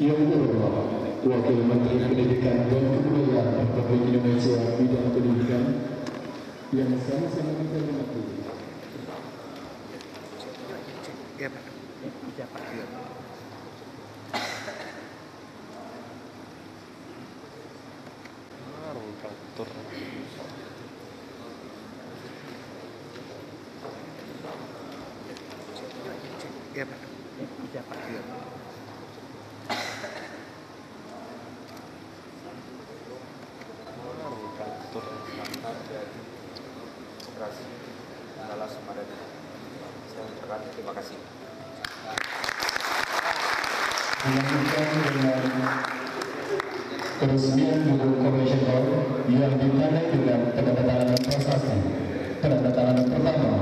Yang kedua, Wakil Menteri Pendidikan dan Kebudayaan Republik Indonesia bidang pendidikan yang sama-sama kita hormati. Ya terima kasih. Peresmian gedung Convention Hall yang ditandai dengan penandatanganan prestasi. Penandatanganan pertama,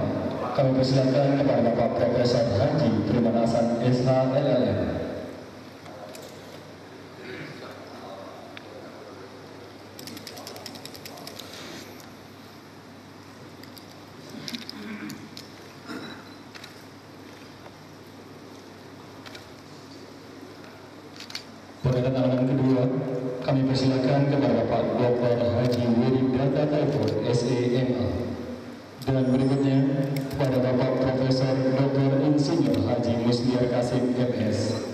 kami persilakan kepada Bapak Profesor Haji Trimanasan SHLLM. Penandatanganan kedua, kami persilakan kepada Bapak Dr. Haji Wiridata Taifur, SEMA. Dan berikutnya, kepada Bapak Profesor Dr. Insinyur Haji Musliar Kasim, MS.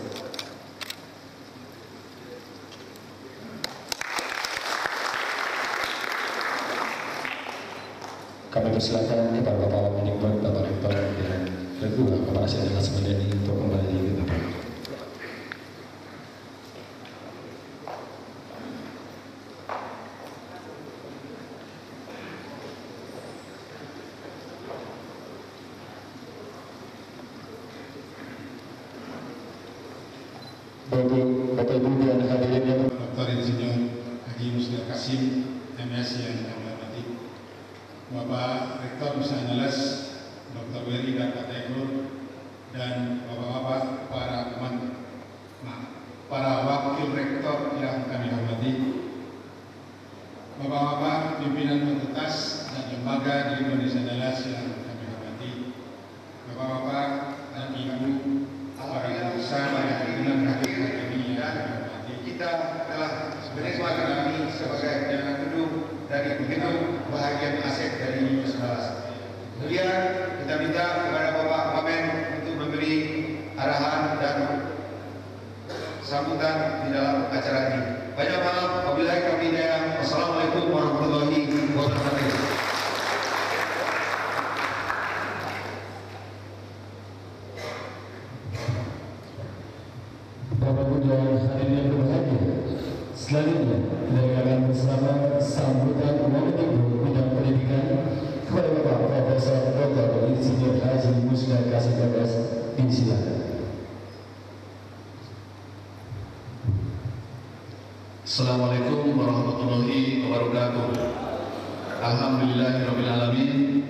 Kami persilakan kepada Bapak Meninggal, Bapak Rektor, dan kedua Kepala Syarikat Semedani untuk kembali ke depan. Bapak, Bapak Ibu dan hadirin yang Dr. Insinyur Haji Muslim Kasim, MS yang kami hormati. Bapak Rektor Nusa Angeles, Dr. Weri dan Pak Tegur, dan Bapak-Bapak para teman, nah, para wakil rektor yang kami hormati, Bapak-bapak pimpinan fakultas dan lembaga di Indonesia Angeles yang kami hormati, Bapak-bapak dan Ibu, para usaha yang dengan hadir hari ini yang kami hormati. Kita telah menerima kami sebagai yang gedung dari gedung bahagian aset dari Yusuf Kemudian kita minta kepada Bapak Wamen untuk memberi arahan dan sambutan di dalam acara ini. Banyak maaf, wabillahi taufiq hidayah. Wassalamualaikum warahmatullahi wabarakatuh. Bapak Ibu dan hadirin yang berbahagia, selanjutnya kita akan bersama sambutan Ibu bidang pendidikan kepada Bapak Profesor Dr. Insinyur Haji Musda. Assalamualaikum warahmatullahi wabarakatuh. Alhamdulillahirrahmanirrahim.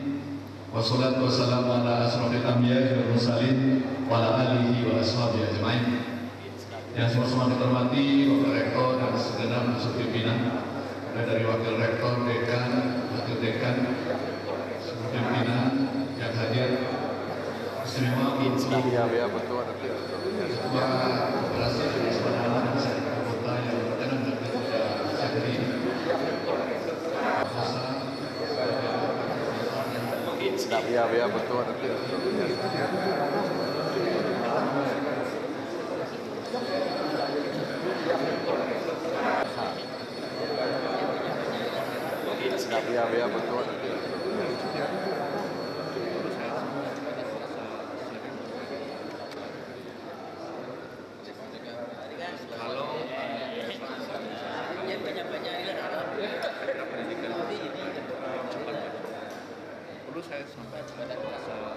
Wassalatu wassalamu ala asrafil. Yang sama-sama kita hormati Bapak Rektor dan segenap unsur pimpinan mulai dari Wakil Rektor, Dekan, Wakil Dekan, seluruh pimpinan yang hadir. Istimewa betul Ketua Operasi dan Sebenarnya dan Syarikat Kota yang berkenan dan tidak sendiri. ya ya betul ada ya ya betul Perlu saya sampaikan